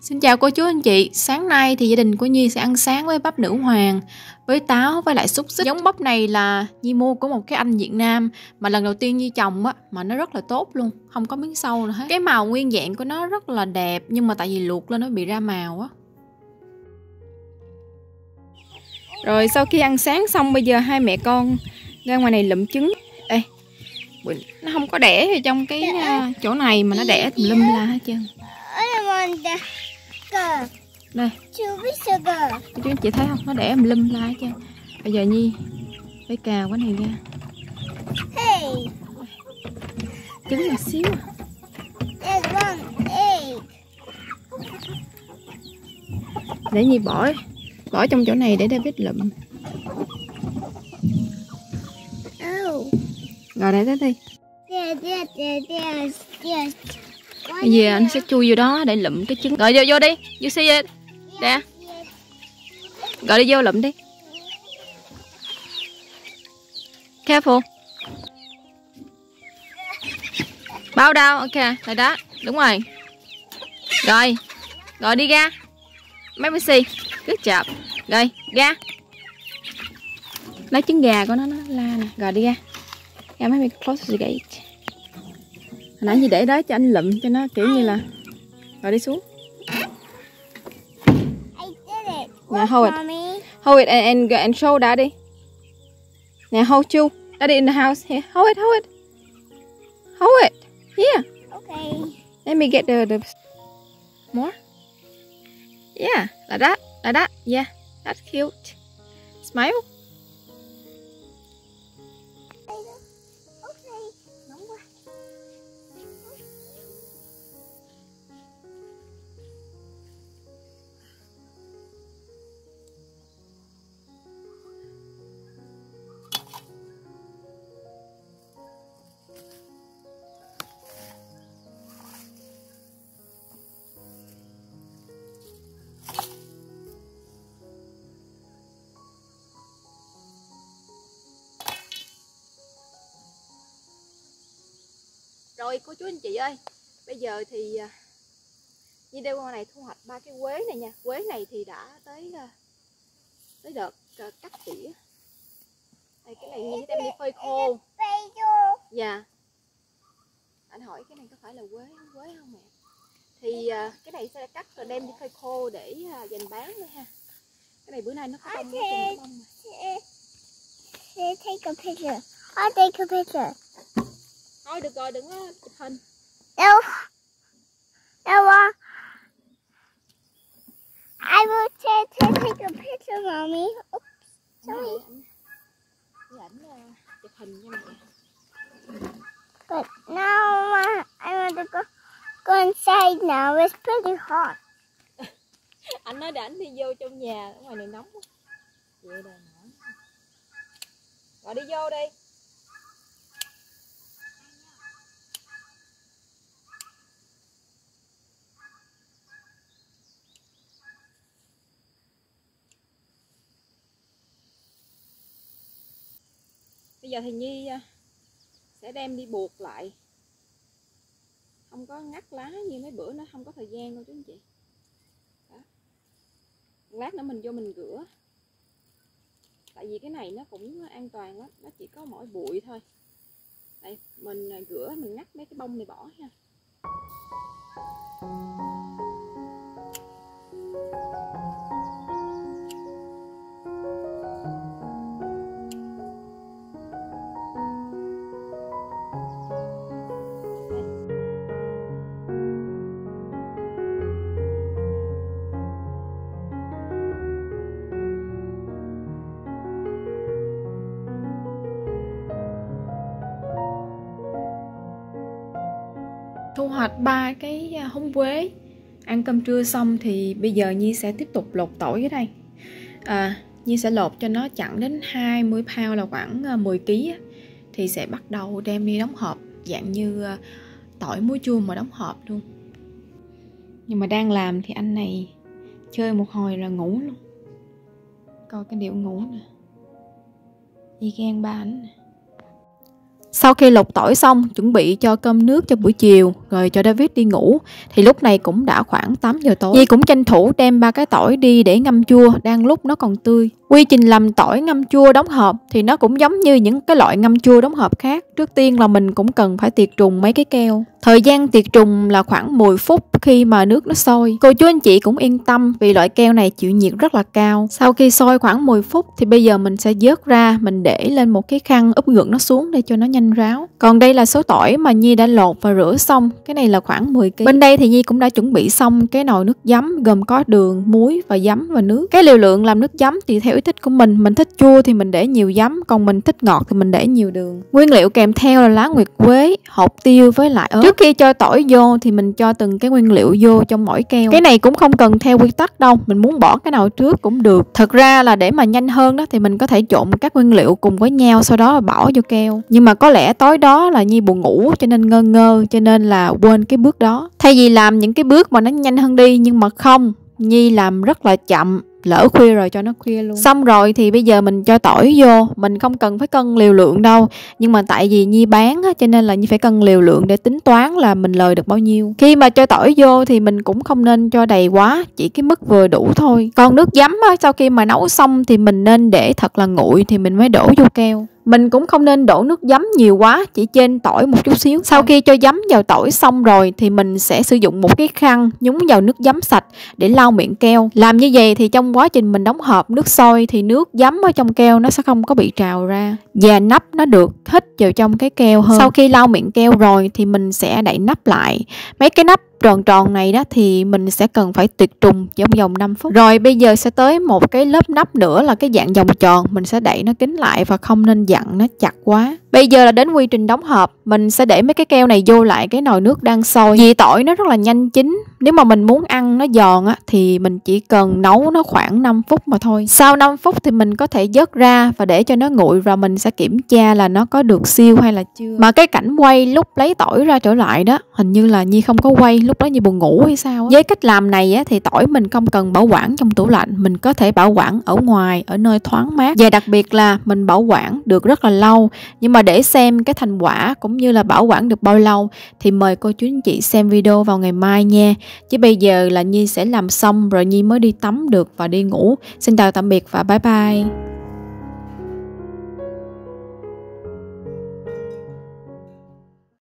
Xin chào cô chú anh chị, sáng nay thì gia đình của Nhi sẽ ăn sáng với bắp nữ hoàng, với táo với lại xúc xích. Giống bắp này là Nhi mua của một cái anh Việt Nam mà lần đầu tiên Nhi trồng á mà nó rất là tốt luôn, không có miếng sâu nữa hết. Cái màu nguyên dạng của nó rất là đẹp nhưng mà tại vì luộc lên nó bị ra màu á. Rồi sau khi ăn sáng xong bây giờ hai mẹ con ra ngoài này lụm trứng. Ê, nó không có đẻ ở trong cái uh, chỗ này mà nó đẻ tùm lum la hết trơn. Đây. Chú anh chị thấy không? Nó đẻ em lum la chứ Bây giờ Nhi Phải cào cái này ra. Hey. Trứng là xíu à. There's one egg. Để Nhi bỏ Bỏ trong chỗ này để David lụm. Oh Rồi để tới đi. There, there, there, there, there. Bây giờ à? anh sẽ chui vô đó để lụm cái trứng. Rồi, vô vô đi. Vô xe it Nè. Gọi đi, vô lụm đi. Careful. Bao đau. Ok, Rồi đó. Đúng rồi. Rồi. Rồi đi ra. Mấy mấy si cứ job. Rồi, ra. Lấy trứng gà của nó nó la nè. Rồi đi ra. Ra mấy close the gate. Hồi nãy gì để đó cho anh lụm cho nó kiểu như là Rồi đi xuống nè hold it. Hold it and, and, and show daddy. nè hold you. Daddy in the house. Here. Hold it, hold it. Hold it. Here. Okay. Let me get the, the more. Yeah, like that. Like that. Yeah. That's cute. Smile. Rồi cô chú anh chị ơi, bây giờ thì như đeo qua này thu hoạch ba cái quế này nha. Quế này thì đã tới tới đợt cắt tỉa. Đây cái này Nhi đem đi phơi khô. Bây. Dạ. Anh hỏi cái này có phải là quế quế không mẹ? Thì cái này sẽ cắt rồi đem đi phơi khô để dành bán nữa ha. Cái này bữa nay nó có bông nó Okay. bông mà. Take a picture. I'll take a picture. Thôi được rồi đừng có chụp hình. No. No. uh, I will take, take, take a picture, mommy. Oops. Sorry. À, chụp hình cho mẹ. But now uh, I want to go go inside now. It's pretty hot. Anh nói để đi vô trong nhà ở ngoài này nóng quá. Vậy đòi hỏi. Rồi đi vô đi. Bây giờ thì Nhi à, sẽ đem đi buộc lại. Không có ngắt lá như mấy bữa nó không có thời gian đâu chú anh chị. Đó. Lát nữa mình vô mình rửa. Tại vì cái này nó cũng an toàn lắm, nó chỉ có mỗi bụi thôi. Đây, mình à, rửa mình ngắt mấy cái bông này bỏ ha. Thu hoạch ba cái à, húng quế. Ăn cơm trưa xong thì bây giờ Nhi sẽ tiếp tục lột tỏi ở đây. À, Nhi sẽ lột cho nó chặn đến 20 pound là khoảng à, 10 kg thì sẽ bắt đầu đem đi đóng hộp dạng như à, tỏi muối chua mà đóng hộp luôn. Nhưng mà đang làm thì anh này chơi một hồi là ngủ luôn. Coi cái điệu ngủ nè. Y ghen ba ảnh nè. Sau khi lột tỏi xong, chuẩn bị cho cơm nước cho buổi chiều, rồi cho David đi ngủ, thì lúc này cũng đã khoảng 8 giờ tối. Nhi cũng tranh thủ đem ba cái tỏi đi để ngâm chua, đang lúc nó còn tươi. Quy trình làm tỏi ngâm chua đóng hộp thì nó cũng giống như những cái loại ngâm chua đóng hộp khác. Trước tiên là mình cũng cần phải tiệt trùng mấy cái keo. Thời gian tiệt trùng là khoảng 10 phút khi mà nước nó sôi. Cô chú anh chị cũng yên tâm vì loại keo này chịu nhiệt rất là cao. Sau khi sôi khoảng 10 phút thì bây giờ mình sẽ vớt ra, mình để lên một cái khăn úp ngược nó xuống để cho nó nhanh ráo. Còn đây là số tỏi mà Nhi đã lột và rửa xong. Cái này là khoảng 10 kg. Bên đây thì Nhi cũng đã chuẩn bị xong cái nồi nước giấm gồm có đường, muối và giấm và nước. Cái liều lượng làm nước giấm thì theo ý thích của mình mình thích chua thì mình để nhiều giấm còn mình thích ngọt thì mình để nhiều đường nguyên liệu kèm theo là lá nguyệt quế hột tiêu với lại ớt trước khi cho tỏi vô thì mình cho từng cái nguyên liệu vô trong mỗi keo. Cái này cũng không cần theo quy tắc đâu mình muốn bỏ cái nào trước cũng được. Thật ra là để mà nhanh hơn đó thì mình có thể trộn các nguyên liệu cùng với nhau sau đó là bỏ vô keo. Nhưng mà có lẽ tối đó là nhi buồn ngủ cho nên ngơ ngơ cho nên là quên cái bước đó. Thay vì làm những cái bước mà nó nhanh hơn đi nhưng mà không Nhi làm rất là chậm lỡ khuya rồi cho nó khuya luôn. Xong rồi thì bây giờ mình cho tỏi vô. Mình không cần phải cân liều lượng đâu. Nhưng mà tại vì nhi bán á, cho nên là nhi phải cân liều lượng để tính toán là mình lời được bao nhiêu. Khi mà cho tỏi vô thì mình cũng không nên cho đầy quá chỉ cái mức vừa đủ thôi. Còn nước giấm á, sau khi mà nấu xong thì mình nên để thật là nguội thì mình mới đổ vô keo mình cũng không nên đổ nước giấm nhiều quá, chỉ trên tỏi một chút xíu. Sau khi cho giấm vào tỏi xong rồi thì mình sẽ sử dụng một cái khăn nhúng vào nước giấm sạch để lau miệng keo. Làm như vậy thì trong quá trình mình đóng hộp nước sôi thì nước giấm ở trong keo nó sẽ không có bị trào ra. Và nắp nó được hít vào trong cái keo hơn. Sau khi lau miệng keo rồi thì mình sẽ đậy nắp lại. Mấy cái nắp tròn tròn này đó thì mình sẽ cần phải tuyệt trùng trong vòng 5 phút. Rồi bây giờ sẽ tới một cái lớp nắp nữa là cái dạng vòng tròn. Mình sẽ đẩy nó kín lại và không nên dặn nó chặt quá bây giờ là đến quy trình đóng hộp, mình sẽ để mấy cái keo này vô lại cái nồi nước đang sôi. Vì tỏi nó rất là nhanh chín, nếu mà mình muốn ăn nó giòn á, thì mình chỉ cần nấu nó khoảng 5 phút mà thôi. Sau 5 phút thì mình có thể vớt ra và để cho nó nguội và mình sẽ kiểm tra là nó có được siêu hay là chưa. Mà cái cảnh quay lúc lấy tỏi ra trở lại đó, hình như là nhi không có quay lúc đó như buồn ngủ hay sao á. Với cách làm này á, thì tỏi mình không cần bảo quản trong tủ lạnh, mình có thể bảo quản ở ngoài, ở nơi thoáng mát. Và đặc biệt là mình bảo quản được rất là lâu, nhưng mà mà để xem cái thành quả cũng như là bảo quản được bao lâu thì mời cô chú anh chị xem video vào ngày mai nha. Chứ bây giờ là nhi sẽ làm xong rồi nhi mới đi tắm được và đi ngủ. Xin chào tạm biệt và bye bye.